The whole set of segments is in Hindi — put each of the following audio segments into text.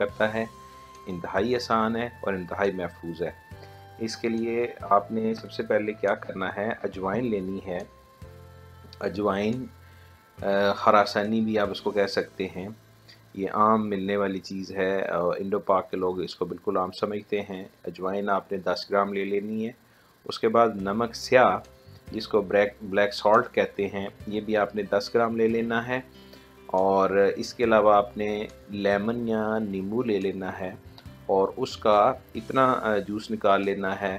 करता है। इंतहाई आसान है और इंतहाई महफूज है। इसके लिए आपने सबसे पहले क्या करना है? अजवाइन लेनी है। अजवाइन खरासानी भी आप उसको कह सकते हैं। ये आम मिलने वाली चीज़ है इंडो पाक के लोग इसको बिल्कुल आम समझते हैं। अजवाइन आपने 10 ग्राम ले लेनी है। उसके बाद नमक स्याह, जिसको ब्लैक ब्लैक सॉल्ट कहते हैं, ये भी आपने 10 ग्राम ले लेना है। और इसके अलावा आपने लेमन या नींबू ले लेना है और उसका इतना जूस निकाल लेना है।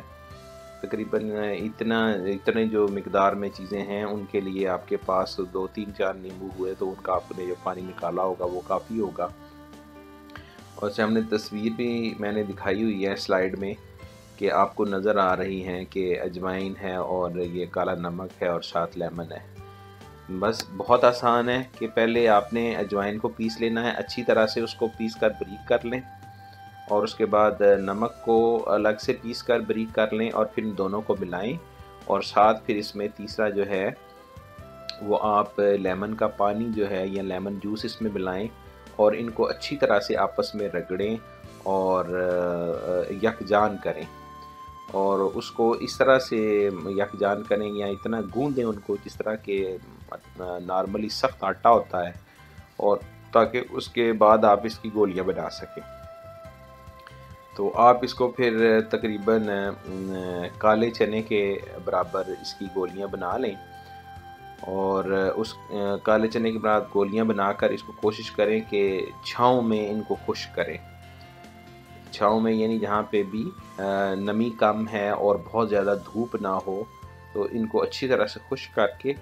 तकरीबन इतना, इतने जो मकदार में चीज़ें हैं, उनके लिए आपके पास दो तीन चार नींबू हुए तो उनका आपने जो पानी निकाला होगा वो काफ़ी होगा। और सामने तस्वीर भी मैंने दिखाई हुई है स्लाइड में कि आपको नज़र आ रही हैं कि अजवाइन है और ये काला नमक है और साथ लेमन है। बस बहुत आसान है कि पहले आपने अजवाइन को पीस लेना है, अच्छी तरह से उसको पीस कर ब्रीक कर लें और उसके बाद नमक को अलग से पीस कर ब्रीक कर लें और फिर दोनों को मिलाएँ और साथ फिर इसमें तीसरा जो है, वो आप लेमन का पानी जो है या लेमन जूस इसमें मिलाएँ और इनको अच्छी तरह से आपस में रगड़ें और यकजान करें और उसको इस तरह से यकजान करें या इतना गूंदें उनको जिस तरह के नॉर्मली सख्त आटा होता है और ताकि उसके बाद आप इसकी गोलियाँ बना सकें। तो आप इसको फिर तकरीबन काले चने के बराबर इसकी गोलियाँ बना लें और उस काले चने के बाद गोलियाँ बनाकर इसको कोशिश करें कि छाँव में इनको खुश करें। छाँव में यानी जहाँ पे भी नमी कम है और बहुत ज़्यादा धूप ना हो तो इनको अच्छी तरह से खुश करके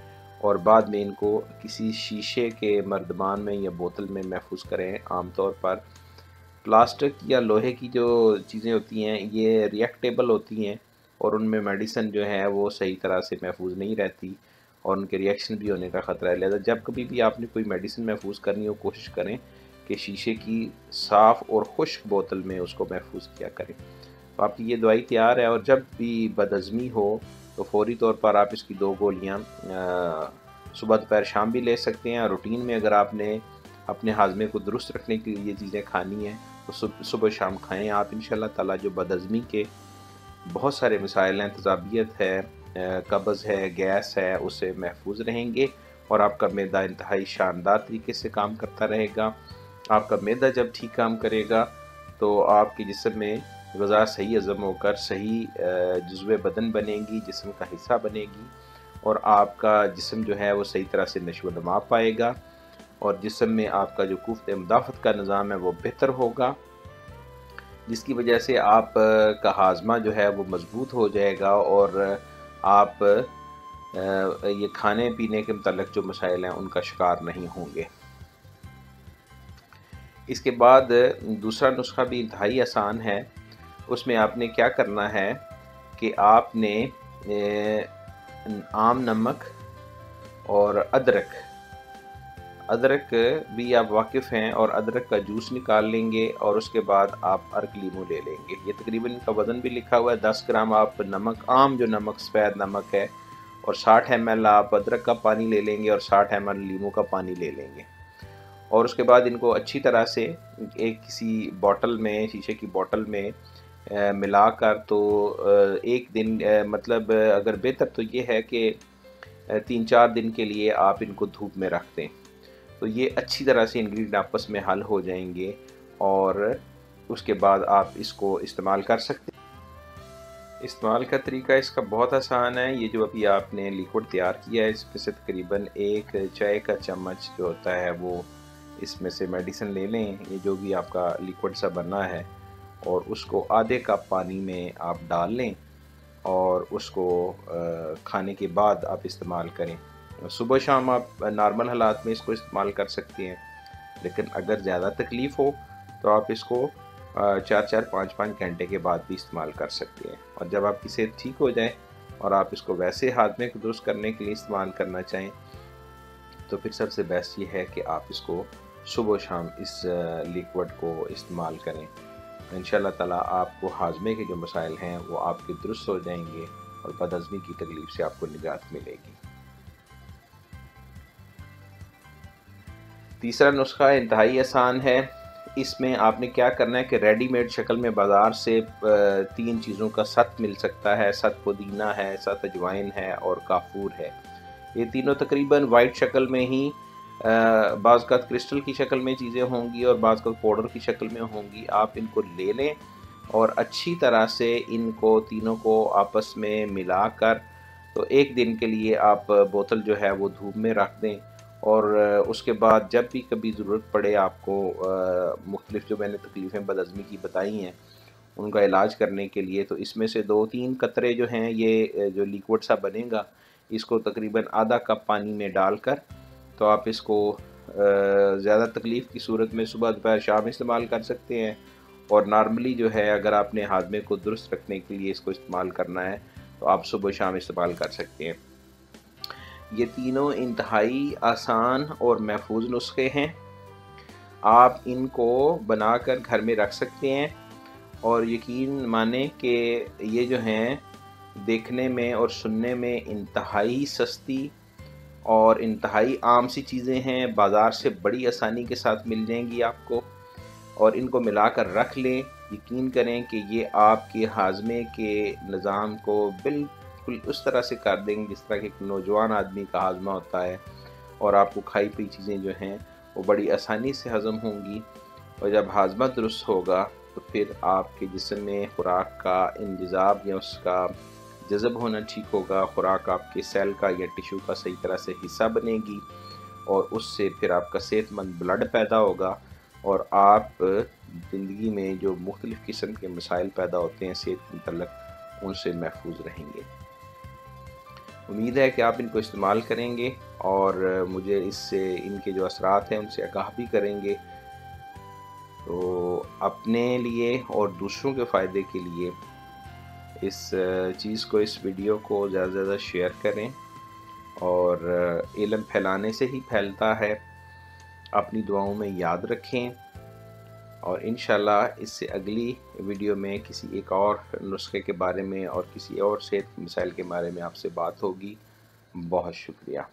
और बाद में इनको किसी शीशे के मर्दमान में या बोतल में महफूज करें आमतौर पर। प्लास्टिक या लोहे की जो चीज़ें होती हैं, ये रिएक्टेबल होती हैं और उनमें मेडिसिन जो है, वो सही तरह से महफूज नहीं रहती और उनके रिएक्शन भी होने का ख़तरा है। लिहाजा जब कभी भी आपने कोई मेडिसिन महफूज करनी हो, कोशिश करें कि शीशे की साफ़ और खुश्क बोतल में उसको महफूज किया करें। तो आपकी ये दवाई तैयार है और जब भी बदज़मी हो तो फौरी तौर पर आप इसकी दो गोलियाँ सुबह दोपहर शाम भी ले सकते हैं। रूटीन में अगर आपने अपने हाजमे को दुरुस्त रखने के लिए चीज़ें खानी हैं तो सुबह शाम खाएँ आप इन ताला जो बदज़मी के बहुत सारे मसाइल हैं, तजाबियत है कब्ज़ है, गैस है उससे महफूज रहेंगे और आपका मैदा इंतहाई शानदार तरीके से काम करता रहेगा। आपका मैदा जब ठीक काम करेगा तो आपके जिसम में गज़ा सही हज़म होकर सही जज्व बदन बनेगी, जिसम का हिस्सा बनेगी और आपका जिसम जो है वो सही तरह से नशो नमा पाएगा और जिसम में आपका जो कुफ्त मुदाफ़त का निज़ाम है वो बेहतर होगा। जिसकी वजह से आप का हाजमा जो है वो मज़बूत हो जाएगा और आप ये खाने पीने के मतलब जो मसाइल हैं उनका शिकार नहीं होंगे। इसके बाद दूसरा नुस्खा भी इंतहाई आसान है। उसमें आपने क्या करना है कि आपने आम नमक और अदरक अदरक भी आप वाकिफ़ हैं और अदरक का जूस निकाल लेंगे और उसके बाद आप अर्क लीमू ले लेंगे। ये तकरीबन इनका वज़न भी लिखा हुआ है, दस ग्राम आप नमक, आम जो नमक, सफ़ेद नमक है, और साठ एम आप अदरक का पानी ले लेंगे और साठ एम लीमू का पानी ले लेंगे। और उसके बाद इनको अच्छी तरह से एक किसी बॉटल में, शीशे की बॉटल में मिलाकर तो एक दिन मतलब अगर बेहतर तो ये है कि तीन चार दिन के लिए आप इनको धूप में रख दें। तो ये अच्छी तरह से इंग्रेडिएंट आपस में हल हो जाएँगे और उसके बाद आप इसको इस्तेमाल कर सकते हैं। इस्तेमाल का तरीका इसका बहुत आसान है। ये जो अभी आपने लिक्विड तैयार किया है, इसमें से तकरीबन एक चाय का चम्मच जो होता है, वो इसमें से मेडिसिन ले लें। ये जो भी आपका लिक्विड सा बना है और उसको आधे कप पानी में आप डाल लें और उसको खाने के बाद आप इस्तेमाल करें। सुबह शाम आप नॉर्मल हालात में इसको इस्तेमाल कर सकते हैं, लेकिन अगर ज़्यादा तकलीफ़ हो तो आप इसको चार चार, पाँच पाँच घंटे के बाद भी इस्तेमाल कर सकते हैं। और जब आपकी सेहत ठीक हो जाए और आप इसको वैसे हाथ में दुरुस्त करने के लिए इस्तेमाल करना चाहें तो फिर सबसे बेस्ट ये है कि आप इसको सुबह शाम इस लिक्विड को इस्तेमाल करें। इन ताला आपको हाजमे के जो मसाइल हैं, वो आपके दुरुस्त हो जाएँगे और बदज़मी की तकलीफ़ से आपको निजात मिलेगी। तीसरा नुस्खा इंतहाई आसान है। इसमें आपने क्या करना है कि रेडीमेड शक्ल में बाज़ार से तीन चीज़ों का सत मिल सकता है। सत पुदीना है, सत अजवाइन है और काफूर है। ये तीनों तकरीबन वाइट शक्ल में ही बाज़ का क्रिस्टल की शक्ल में चीज़ें होंगी और बाज़ का पाउडर की शक्ल में होंगी। आप इनको ले लें और अच्छी तरह से इनको तीनों को आपस में मिलाकर तो एक दिन के लिए आप बोतल जो है वो धूप में रख दें और उसके बाद जब भी कभी ज़रूरत पड़े आपको मुख्तलिफ़ जो मैंने तकलीफ़ें बदज़मी की बताई हैं, उनका इलाज करने के लिए तो इसमें से दो तीन कतरे जो हैं ये, जो लिक्विड सा बनेगा, इसको तकरीबन आधा कप पानी में डालकर तो आप इसको ज़्यादा तकलीफ़ की सूरत में सुबह दोपहर शाम इस्तेमाल कर सकते हैं। और नॉर्मली जो है, अगर आपने हाजमे को दुरुस्त रखने के लिए इसको इस्तेमाल करना है तो आप सुबह शाम इस्तेमाल कर सकते हैं। ये तीनों इंतहाई आसान और महफूज नुस्खे हैं। आप इनको बनाकर घर में रख सकते हैं और यकीन माने कि ये जो हैं, देखने में और सुनने में इंतहाई सस्ती और इंतहाई आम सी चीज़ें हैं, बाज़ार से बड़ी आसानी के साथ मिल जाएँगी आपको। और इनको मिलाकर रख लें, यकीन करें कि ये आपके हाजमे के निज़ाम को बिल्कुल उस तरह से कर देंगे जिस तरह के नौजवान आदमी का हाजमा होता है। और आपको खाई पी चीज़ें जो हैं, वो बड़ी आसानी से हज़म होंगी। और जब हाजमा दुरुस्त होगा तो फिर आपके जिसम में खुराक का इंतज़ाम या उसका जज़ब होना ठीक होगा, खुराक आपके सेल का या टिश्यू का सही तरह से हिस्सा बनेगी और उससे फिर आपका सेहतमंद ब्लड पैदा होगा और आप ज़िंदगी में जो मुख्तलिफ़ किस्म के मसाइल पैदा होते हैं, सेहत के मतलब उनसे महफूज रहेंगे। उम्मीद है कि आप इनको इस्तेमाल करेंगे और मुझे इससे, इनके जो असरात हैं, उनसे आगाह भी करेंगे। तो अपने लिए और दूसरों के फ़ायदे के लिए इस चीज़ को, इस वीडियो को ज़्यादा से ज़्यादा शेयर करें और इलम फैलाने से ही फैलता है। अपनी दुआओं में याद रखें और इन इससे अगली वीडियो में किसी एक और नुस्खे के बारे में और किसी और सेहत मिसाइल के बारे में आपसे बात होगी। बहुत शुक्रिया।